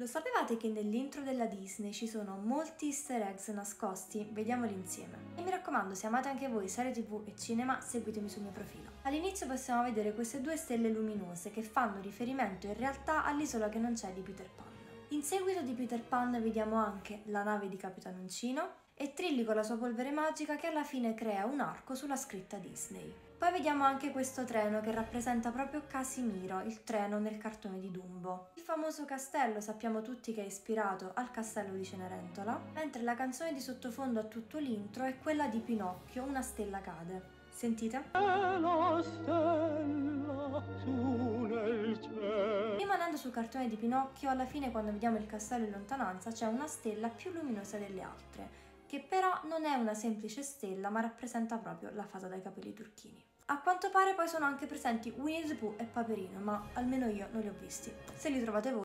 Lo sapevate che nell'intro della Disney ci sono molti easter eggs nascosti? Vediamoli insieme. E mi raccomando, se amate anche voi serie tv e cinema, seguitemi sul mio profilo. All'inizio possiamo vedere queste due stelle luminose che fanno riferimento in realtà all'isola che non c'è di Peter Pan. In seguito di Peter Pan vediamo anche la nave di Capitan Uncino e Trilli con la sua polvere magica che alla fine crea un arco sulla scritta Disney. Poi vediamo anche questo treno che rappresenta proprio Casimiro, il treno nel cartone di Dumbo. Il famoso castello sappiamo tutti che è ispirato al castello di Cenerentola, mentre la canzone di sottofondo a tutto l'intro è quella di Pinocchio, Una stella cade. Sentite? Rimanendo sul cartone di Pinocchio, alla fine quando vediamo il castello in lontananza c'è una stella più luminosa delle altre, che però non è una semplice stella ma rappresenta proprio la fata dai capelli turchini. A quanto pare poi sono anche presenti Winnie the Pooh e Paperino, ma almeno io non li ho visti. Se li trovate voi